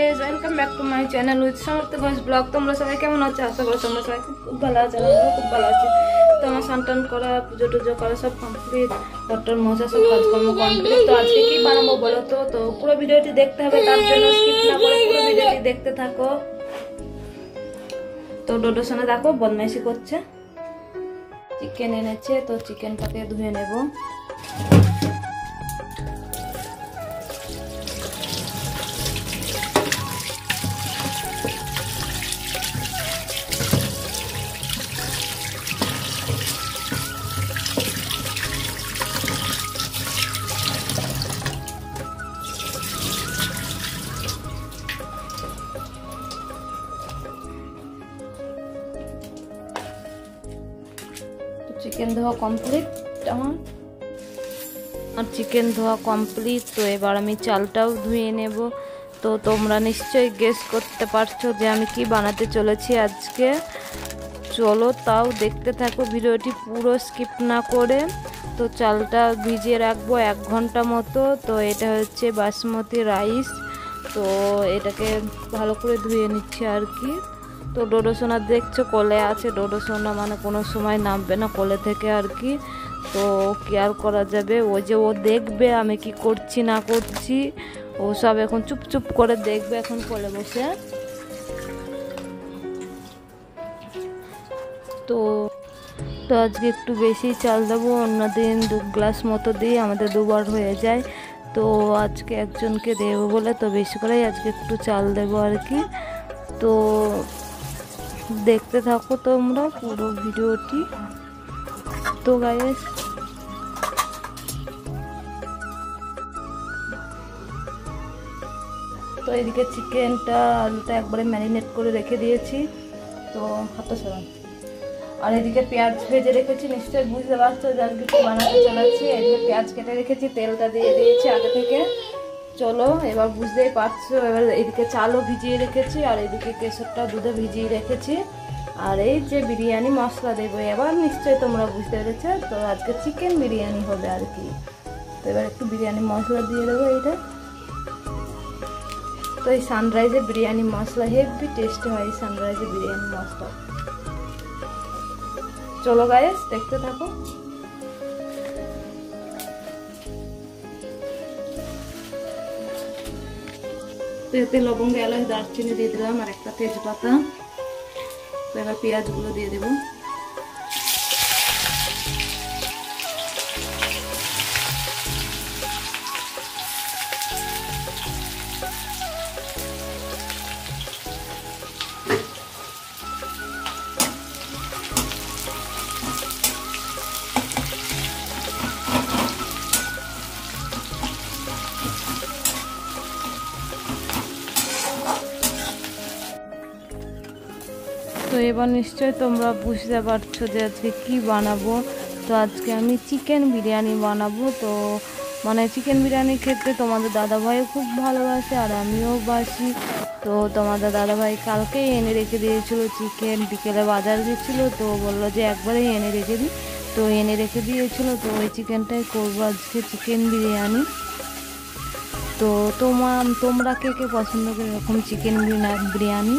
Guys welcome back to my channel with Samarth Ghosh blog তোমরা সবাই কেমন আছো? আশা করি তোমরা সবাই খুব ভালো আছো আর আমরাও খুব ভালো আছি। তো আমার সানটান করা, পুজো টুজো করা সব কমপ্লিট ডক্টর মশা সব কাজকর্ম কমপ্লিট তো আজকে কি বানাবো বলো তো? তো পুরো ভিডিওটি দেখতে হবে, তার জন্য স্কিপ না করে পুরো ভিডিওটি দেখতে থাকো। তো ডোডো সোনা দেখো, বদমাইশি করছে। চিকেন এনেছে, তো চিকেনটাকে ধুয়ে নেব। চিকেন ধোয়া কমপ্লিট আমার আর চিকেন ধোয়া কমপ্লিট তো এবার আমি চালটাও ধুয়ে নেব। তো তোমরা নিশ্চয়ই গেস করতে পারছ যে আমি কি বানাতে চলেছি আজকে। চলো তাও দেখতে থাকো, ভিডিওটি পুরো স্কিপ না করে। তো চালটা ভিজিয়ে রাখব এক ঘণ্টা মতো। তো এটা হচ্ছে বাসমতি রাইস তো এটাকে ভালো করে ধুয়ে নিচ্ছি আর কি। তো ডোডো সোনা দেখছ, কোলে আছে। ডোডো সোনা মানে কোনো সময় নামবে না কোলে থেকে আর কি। তো কেয়ার করা যাবে? ও যে ও দেখবে, আমি কি করছি, না করছি। ও সব এখন চুপ চুপ করে দেখবে এখন কোলে বসে। তো তো আজকে একটু বেশি চাল দেবো অন্যদিন দু গ্লাস মতো দিই, আমাদের দুবার হয়ে যায়। তো আজকে একজনকে দেবো বলে, তো বেশি করেই আজকে একটু চাল দেবো আর কি। তো দেখতে থাকো তোমরা পুরো ভিডিওটি। তো গাইস তো এদিকে চিকেনটা আলুটা একবারে ম্যারিনেট করে রেখে দিয়েছি। তো হাতটা সরান। আর এদিকে পেঁয়াজ ভেজে রেখেছি, নিশ্চয়ই বুঝতে পারছ যে আজকে বানাতে চলেছি। এদিকে পেঁয়াজ কেটে রেখেছি, তেলটা দিয়ে দিয়েছি আগে থেকে। চলো, এবার বুঝতেই পারছ, এবার এদিকে চালও ভিজিয়ে রেখেছি, আর এদিকে কেশরটা দুধে ভিজিয়ে রেখেছি। আর এই যে বিরিয়ানি মশলা দেবো, এবার নিশ্চয়ই তোমরা বুঝতে পেরেছ, তো আজকে চিকেন বিরিয়ানি হবে আর কি। তো এবার একটু বিরিয়ানি মশলা দিয়ে দেবো এইটা। তো এই সানরাইজে বিরিয়ানি মশলা, হেভি টেস্ট হয় এই সানরাইজে বিরিয়ানি মশলা। চলো গায়েস দেখতে থাকো। এতে লবঙ্গ এলাচ দারচিনি দিয়ে দিলাম আর একটা তেজপাতা। এবার পেঁয়াজগুলো দিয়ে দেবো। এবার নিশ্চয়ই তোমরা বুঝতে পারছ যে আজকে কি বানাবো। তো আজকে আমি চিকেন বিরিয়ানি বানাবো। তো মানে চিকেন বিরিয়ানি খেতে তোমাদের দাদাভাইও খুব ভালোবাসে আর আমিও বাসি। তো তোমাদের দাদাভাই কালকেই এনে রেখে দিয়েছিল চিকেন বিকেলে বাজার গেছিল, তো বলল যে একবারেই এনে রেখে দিই। তো এনে রেখে দিয়েছিলো, তো ওই চিকেনটাই করব আজকে চিকেন বিরিয়ানি। তো তোমার তোমরা কে কে পছন্দ করে এরকম চিকেন বিরিয়ানি?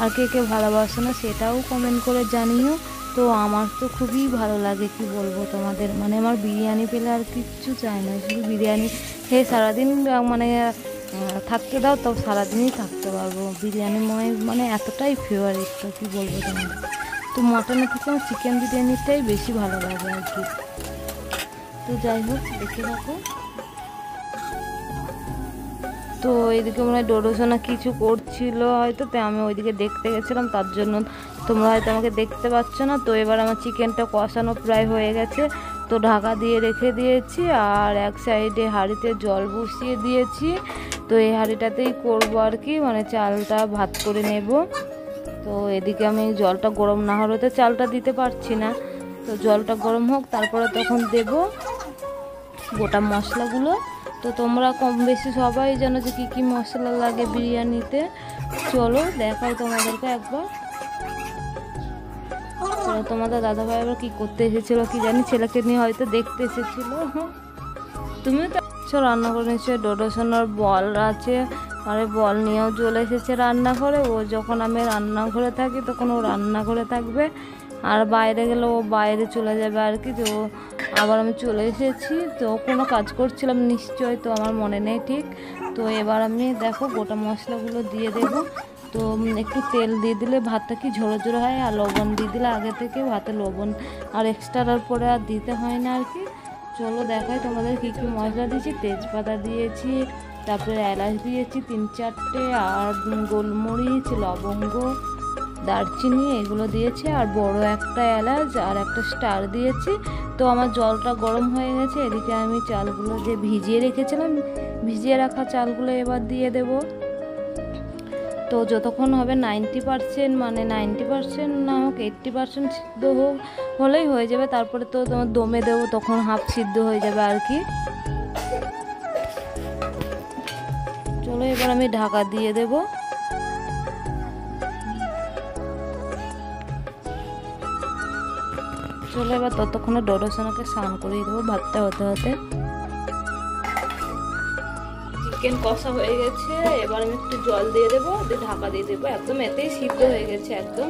আর কে কে ভালোবাসো না সেটাও কমেন্ট করে জানিও। তো আমার তো খুবই ভালো লাগে, কি বলব তোমাদের? মানে আমার বিরিয়ানি পেলে আর কিচ্ছু চাই না, শুধু বিরিয়ানি। খেয়ে সারাদিন মানে থাকতে দাও, তো সারাদিনই থাকতে পারব। বিরিয়ানি মনে মানে এতটাই ফেভারিট তো কী বলব তোমাদের? তো মটনের থেকে আমার চিকেন বিরিয়ানিটাই বেশি ভালো লাগে আর কি। তো যাই হোক, দেখে রাখো। তো এইদিকে মনে হয় ডোডোসোনা কিছু করছিল হয়তো তো আমি ওইদিকে দেখতে গেছিলাম, তার জন্য তোমরা হয়তো আমাকে দেখতে পাচ্ছ না। তো এবার আমার চিকেনটা কষানো প্রায় হয়ে গেছে। তো ঢাকা দিয়ে রেখে দিয়েছি, আর এক সাইডে হাঁড়িতে জল বসিয়ে দিয়েছি। তো এই হাঁড়িটাতেই করব আর কি মানে চালটা ভাত করে নেব। তো এদিকে আমি জলটা গরম না হলে তো চালটা দিতে পারছি না। তো জলটা গরম হোক, তারপরে তখন দেব গোটা মশলাগুলো। তো তোমরা কম বেশি সবাই জানো যে কী কী মশলা লাগে বিরিয়ানিতে। চলো দেখাই তোমাদেরকে একবার। তোমাদের দাদাভাই আবার কী করতে এসেছিল কি জানি, ছেলেকে নিয়ে হয়তো দেখতে এসেছিল। তুমিও তো রান্না করে নিশ্চয়ই ডোডো সোনার বল আছে, আরে বল নিয়েও চলে এসেছে রান্নাঘরে। ও যখন আমি রান্নাঘরে থাকি তখন ও রান্না রান্নাঘরে থাকবে। আর বাইরে গেলে ও বাইরে চলে যাবে আর কি, তো আবার আমি চলে এসেছি, তো কোনো কাজ করছিলাম নিশ্চয় তো আমার মনে নেই ঠিক। তো এবার আমি দেখো গোটা মশলাগুলো দিয়ে দেবো। তো একটু তেল দিয়ে দিলে ভাতটা কি ঝোড়ো ঝোড়ো হয় আর লবণ দিয়ে দিলে আগে থেকে ভাতে লবণ আর এক্সট্রার পরে আর দিতে হয় না আর কি। চলো দেখাই তোমাদের কী কী মশলা দিয়েছি। তেজপাতা দিয়েছি, তারপরে এলাচ দিয়েছি তিন চারটে, আর গোলমরিচ, লবঙ্গ দারচিনি এগুলো দিয়েছি, আর বড় একটা এলাচ আর একটা স্টার দিয়েছি। তো আমার জলটা গরম হয়ে গেছে, এদিকে আমি চালগুলো যে ভিজিয়ে রেখেছিলাম, ভিজিয়ে রাখা চালগুলো এবার দিয়ে দেবো। তো যতক্ষণ হবে নাইনটি পার্সেন্ট মানে নাইনটি পার্সেন্ট না হোক, এইট্টি পার্সেন্ট সিদ্ধ হোক হলেই হয়ে যাবে। তারপরে তো তোমার দমে দেবো, তখন হাফ সিদ্ধ হয়ে যাবে আর কি। চলো এবার আমি ঢাকা দিয়ে দেব। চলো এবার ততক্ষণে ডোডোসোনাকে স্নান করিয়ে দেবো ভাতটা হতে হতে। চিকেন কষা হয়ে গেছে এবার আমি একটু জল দিয়ে দেবো দিয়ে ঢাকা দিয়ে দেবো। একদম এতেই সিদ্ধ হয়ে গেছে একদম।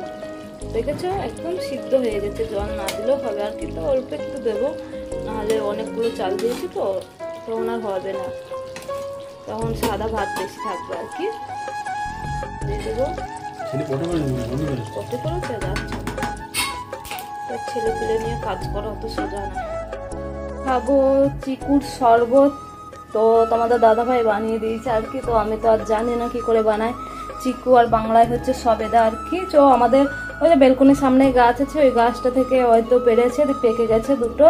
দেখেছ? একদম সিদ্ধ হয়ে গেছে জল না দিলেও হবে আর কিন্তু অল্প একটু দেবো নাহলে অনেকগুলো চাল দিয়েছি তো তখন আর হবে না। তখন সাদা ভাত বেশি থাকবে আর কি। দিয়ে দেবো। পটে করেছে যাচ্ছে। ছেলে পেলে নিয়ে কাজ করা অত সোজা না। খাব চিকুর শরবত তো তোমাদের দাদাভাই বানিয়ে দিয়েছে আর কি, তো আমি তো আর জানি না কি করে বানায়। চিকু আর বাংলায় হচ্ছে সবেদা আর কি, তো আমাদের ওই যে বেলকনির সামনে গাছ আছে, ওই গাছটা থেকে হয়তো পেরেছে, পেকে গেছে দুটো,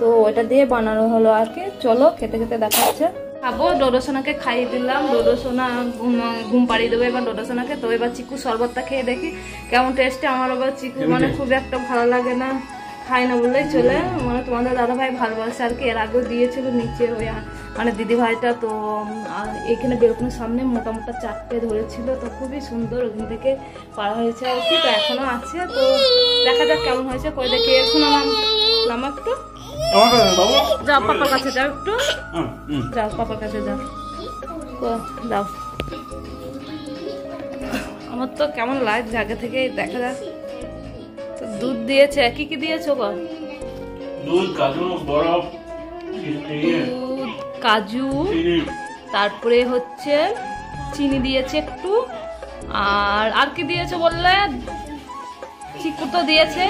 তো ওটা দিয়ে বানানো হলো আর কি। চলো, খেতে খেতে দেখা হচ্ছে। খাব ডোডোসোনাকে খাইয়ে দিলাম। ডোডোসোনা ঘুম ঘুম পাড়িয়ে দেবো। এবার ডোডোসোনাকে তো এবার চিকু শরবতটা খেয়ে দেখি। কেমন টেস্টে আমার আবার চিকু মানে খুব একটা ভালো লাগে না। খাই না বললেই চলে। মানে তোমাদের দাদা ভাই ভালোবাসে আর কি। এর আগেও দিয়েছিল নিচে ওই মানে দিদি ভাইটা তো আর এখানে বেলকুনির সামনে মোটা মোটা চারটে ধরেছিল। তো খুবই সুন্দর ওখান থেকে পাড়া হয়েছে আর কি। তো এখনও আছে। তো দেখা যাক কেমন হয়েছে। কই দেখে। শোনা নাম নাম একটু? আমার বাবু যাও পাপার কাছে যাও একটু। যাও পাপার কাছে যাও। যাও আমার তো কেমন লাগছে আগে থেকে দেখা যাক। তো দুধ দিয়েছে কি কি দিয়েছ গো? দুধ কাজু বরফ দুধ কাজু তারপরে হচ্ছে চিনি দিয়েছে একটু। আর আর কি দিয়েছে বললে? চিকু তো দিয়েছে।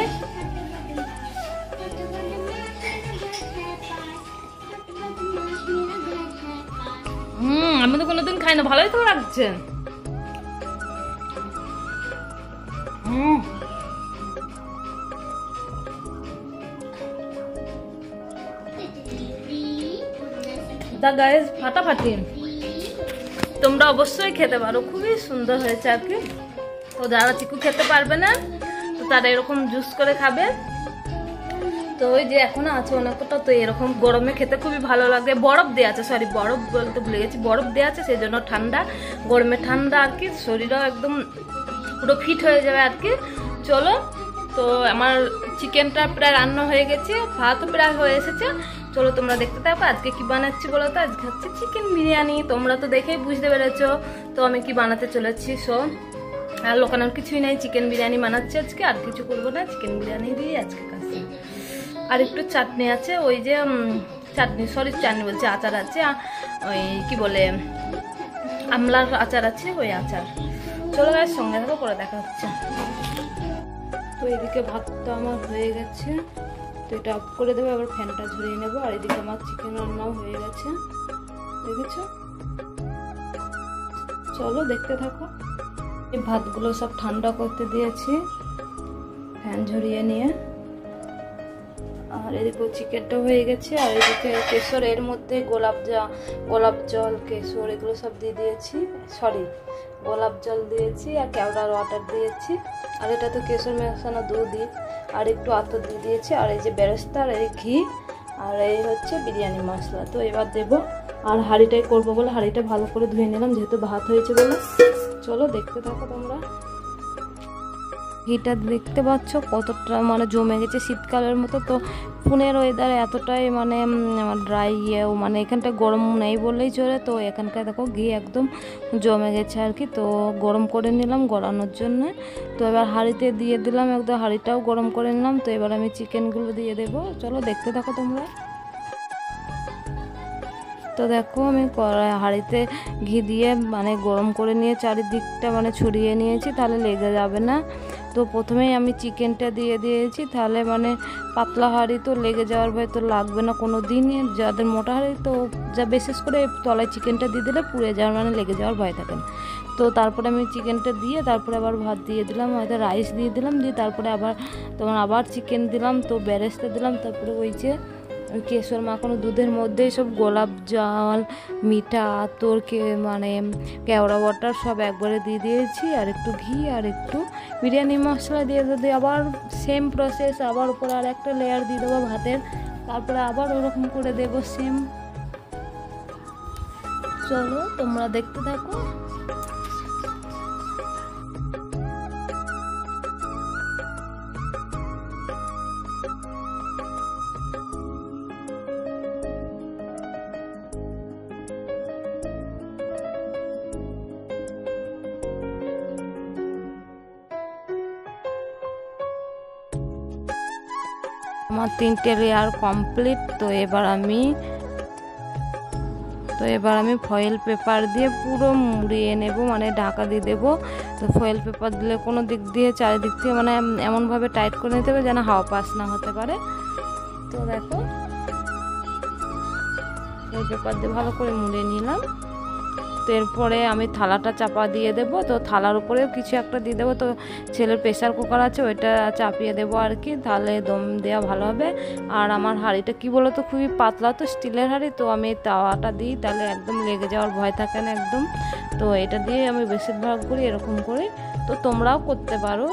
খাই না, ভালোই তো লাগছে। ফাটাফাটি। তোমরা অবশ্যই খেতে পারো, খুবই সুন্দর হয়েছে আর কি। যারা চিকু খেতে পারবে না তারা এরকম জুস করে খাবে। তো ওই যে এখনও আছে অনেকটা তো এরকম গরমে খেতে খুবই ভালো লাগে। বরফ দেওয়া আছে সরি বরফ বলতে ভুলে গেছি। বরফ দেওয়া আছে সেই জন্য ঠান্ডা, গরমে ঠান্ডা আর কি, শরীরও একদম পুরো ফিট হয়ে যাবে আর কি। চলো, তো আমার চিকেনটা প্রায় রান্না হয়ে গেছে, ভাতও প্রায় হয়ে এসেছে। চলো তোমরা দেখতে থাকো, আজকে কি বানাচ্ছি বলো তো? আজকে হচ্ছে চিকেন বিরিয়ানি, তোমরা তো দেখেই বুঝতে পেরেছ। তো আমি কি বানাতে চলেছি সো আর লোকানোর কিছুই নাই, চিকেন বিরিয়ানি বানাচ্ছি আজকে, আর কিছু করব না, চিকেন বিরিয়ানি দিয়ে আজকে কাজ। আর একটু চাটনি আছে, ওই যে চাটনি সরি চাটনি বলছে, আচার আছে ওই কি বলে, আমলার আচার আছে, ওই আচার। চলো গাছ সঙ্গে থাকো, পরে দেখা হচ্ছে। তো এদিকে ভাতটা আমার হয়ে গেছে, তো এটা অফ করে দেবো, এবার ফ্যানটা ঝরিয়ে নেব, আর এদিকে আমার চিকেন রান্নাও হয়ে গেছে। দেখেছ? চলো, দেখতে থাকো। এই ভাতগুলো সব ঠান্ডা করতে দিয়েছি, ফ্যান ঝরিয়ে নিয়ে। আর এদিকে চিকেনটা হয়ে গেছে, আর এদিকে কেশর, এর মধ্যে গোলাপ জা, গোলাপ জল, কেশর, এগুলো সব দিয়ে দিয়েছি। সরি, গোলাপ জল দিয়েছি আর কেওড়ার ওয়াটার দিয়েছি। আর এটা তো কেশর মেশানো দুধই, আর একটু আতর দিয়ে দিয়েছি। আর এই যে বেরেস্তা আর এই ঘি, আর এই হচ্ছে বিরিয়ানি মশলা। তো এবার দেবো, আর হাঁড়িটাই করব বলে হাঁড়িটা ভালো করে ধুয়ে নিলাম, যেহেতু ভাত হয়েছে বলে। চলো দেখতে থাকো তোমরা। ঘিটা দেখতে পাচ্ছ? কতটা মানে জমে গেছে শীতকালের মতো। তো পুনের ওয়েদার এতটাই মানে ড্রাই ইয়েও মানে এখানটা গরম নেই বললেই চলে। তো এখানকার দেখো ঘি একদম জমে গেছে আর কি। তো গরম করে নিলাম গড়ানোর জন্য। তো এবার হাঁড়িতে দিয়ে দিলাম একদম হাঁড়িটাও গরম করে নিলাম। তো এবার আমি চিকেনগুলো দিয়ে দেবো। চলো দেখতে থাকো তোমরা। তো দেখো আমি হাঁড়িতে ঘি দিয়ে মানে গরম করে নিয়ে চারিদিকটা মানে ছড়িয়ে নিয়েছি। তাহলে লেগে যাবে না। তো প্রথমেই আমি চিকেনটা দিয়ে দিয়েছি। তাহলে মানে পাতলা হাঁড়ি তো লেগে যাওয়ার ভয় তো লাগবে না কোনো দিনই যাদের মোটা হাঁড়ি তো যা বিশেষ করে তলায় চিকেনটা দিয়ে দিলে পুড়ে যাওয়ার মানে লেগে যাওয়ার ভয় থাকে না। তো তারপরে আমি চিকেনটা দিয়ে তারপরে আবার ভাত দিয়ে দিলাম, হয়তো রাইস দিয়ে দিলাম, দিয়ে তারপরে আবার তোমার আবার চিকেন দিলাম, তো বেরেস্তা দিলাম, তারপরে ওই যে কেশর মাখানো দুধের মধ্যে সব গোলাপ জল, মিঠা তোর কে মানে কেওড়া ওয়াটার সব একবারে দিয়ে দিয়েছি, আর একটু ঘি আর একটু বিরিয়ানি মশলা দিয়ে যদি আবার সেম প্রসেস আবার উপর আর একটা লেয়ার দিয়ে দেবো ভাতের, তারপরে আবার ওরকম করে দেবো সেম চলো তোমরা দেখতে থাকো। আমার তিনটে লেয়ার কমপ্লিট তো এবার আমি, তো এবার আমি ফয়েল পেপার দিয়ে পুরো মুড়িয়ে নেব মানে ঢাকা দিয়ে দেবো। তো ফয়েল পেপার দিলে কোনো দিক দিয়ে, চারিদিক থেকে মানে এমনভাবে টাইট করে নিতে হবে যেন হাওয়া পাস না হতে পারে। তো দেখো ফয়েল পেপার দিয়ে ভালো করে মুড়িয়ে নিলাম। এরপরে আমি থালাটা চাপা দিয়ে দেবো। তো থালার উপরেও কিছু একটা দিয়ে দেবো। তো ছেলের প্রেশার কুকার আছে, ওইটা চাপিয়ে দেবো আর কি তাহলে দম দেওয়া ভালো হবে। আর আমার হাঁড়িটা কি বলো তো খুবই পাতলা তো স্টিলের হাঁড়ি। তো আমি তাওয়াটা দিই, তাহলে একদম লেগে যাওয়ার ভয় থাকে না একদম। তো এটা দিয়ে আমি বেশিরভাগ করি, এরকম করি। তো তোমরাও করতে পারো।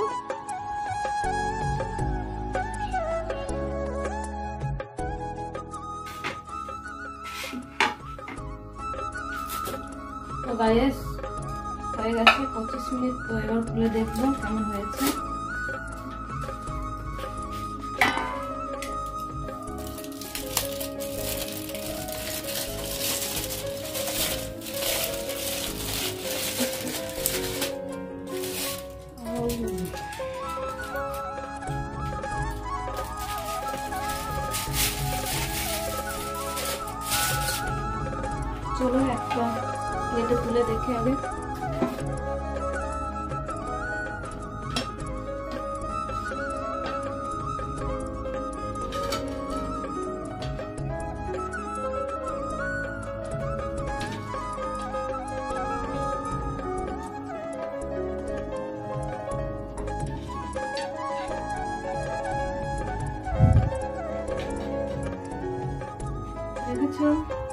তো গাইস হয়ে গেছে পঁচিশ মিনিট তো এবার খুলে দেখব কেমন হয়েছে। চলো একটা প্লেটে তুলে দেখে আগে দেখেছ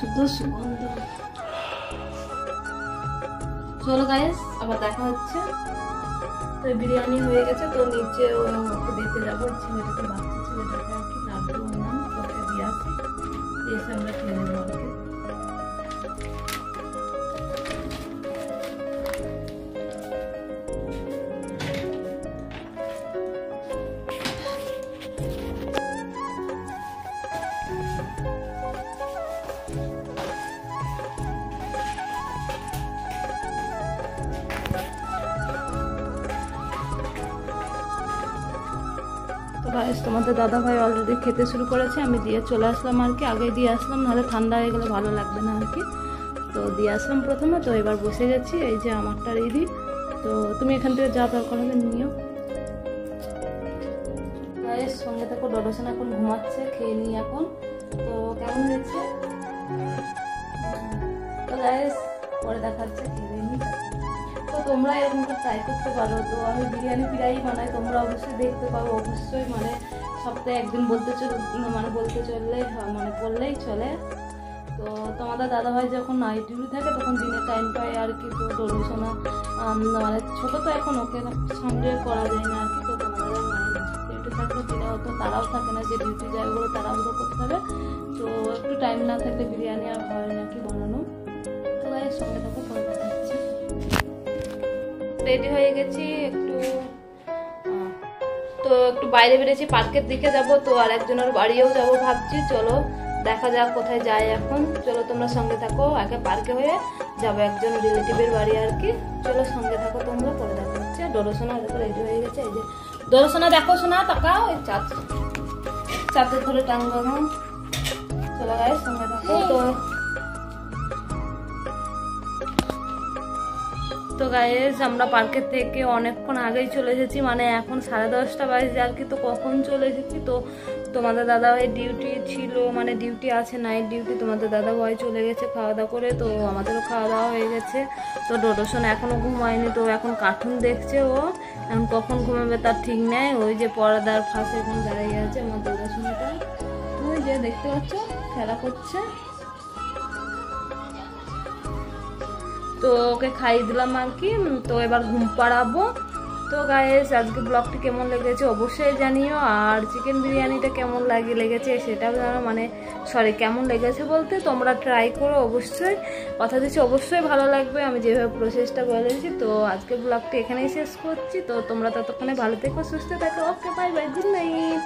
সুন্দর সুগন্ধ। চলো গাইস আবার দেখা হচ্ছে। তো বিরিয়ানি হয়ে গেছে, তো নিচে ওকে দিতে যাব ছেলেটাকে গাইস তোমাদের দাদা ভাই অলরেডি খেতে শুরু করেছে, আমি দিয়ে চলে আসলাম আর কি। আগে দিয়ে আসলাম, নাহলে ঠান্ডা হয়ে গেলে ভালো লাগবে না আর কি। তো দিয়ে আসলাম প্রথমে, তো এবার বসে গেছি, এই যে আমারটা রেডি তো তুমি এখান থেকে যা দরকার হবে নিও। গাইস সঙ্গে থাকো ডডোসন এখন ঘুমাচ্ছে, খেয়ে নিই এখন। তো কেমন হয়েছে? তো পরে দেখাচ্ছে, খেয়ে তোমরা এরকম ট্রাই করতে পারো। তো আমি বিরিয়ানি প্রায়ই বানাই, তোমরা অবশ্যই দেখতে পারো, অবশ্যই মানে সপ্তাহে একদিন বলতে চল মানে বলতে চললে মানে বললেই চলে। তো তোমাদের দাদাভাই যখন নাইট ডিউটি থাকে, তখন দিনে টাইম পায় আর কি, তো ডোনেশনা মানে ছোটো তো এখন ওকে সামনে করা যায় না আর কি, তো তোমাদের মানে ডিউটি থাকলে দিনে হতো তারাও থাকে না, যে ডিউটি যায় ওগুলো তাড়াহুড়ো করতে হবে। তো একটু টাইম না থাকলে বিরিয়ানি আর হয় না কি বানানো তো সঙ্গে থাকো রেডি হয়ে গেছি, একটু তো একটু বাইরে বেরিয়েছি, পার্কের দিকে যাব, তো আর একজনের বাড়িও যাব ভাবছি, চলো দেখা যাক কোথায় যায় এখন। চলো তোমরা সঙ্গে থাকো, আগে পার্কে হয়ে যাব একজন রিলেটিভের বাড়ি আর কি। চলো সঙ্গে থাকো তোমরা, পরে দেখা হচ্ছে। ডোরোসোনা দেখো রেডি হয়ে গেছে, এই যে। ডোরোসোনা দেখো শোনা তাকাও ওই চাঁদ। চাঁদের ধরে টাঙ্গো চলো গায়ে সঙ্গে থাকো, তো তো গাইজ আমরা পার্কের থেকে অনেকক্ষণ আগেই চলে এসেছি মানে এখন সাড়ে দশটা বাজে আর কি, তো কখন চলে এসেছি তো তোমাদের দাদাভাই ডিউটি ছিল মানে ডিউটি আছে নাইট ডিউটি তোমাদের দাদা দাদাভাই চলে গেছে খাওয়া দাওয়া করে, তো আমাদেরও খাওয়া দাওয়া হয়ে গেছে। তো ডোডোশন এখনও ঘুমায়নি, তো এখন কার্টুন দেখছে ও, এখন কখন ঘুমাবে তার ঠিক নেই, ওই যে পর্দার ফাঁসে এখন দাঁড়িয়ে আছে আমার ডোডোশনটা ওই যে দেখতে পাচ্ছ, খেলা করছে। তো ওকে খাইয়ে দিলাম আর কি। তো এবার ঘুম পাড়াবো। তো গায়েস আজকে ব্লগটি কেমন লেগেছে অবশ্যই জানিও। আর চিকেন বিরিয়ানিটা কেমন লাগে লেগেছে সেটাও জানো। মানে সরি কেমন লেগেছে বলতে তোমরা ট্রাই করো অবশ্যই। কথা দিচ্ছি অবশ্যই ভালো লাগবে। আমি যেভাবে প্রসেসটা বলে দিচ্ছি তো আজকে ব্লগটি এখানেই শেষ করছি। তো তোমরা ততক্ষণে ভালো থেকো, সুস্থ থাকো। Okay bye bye good night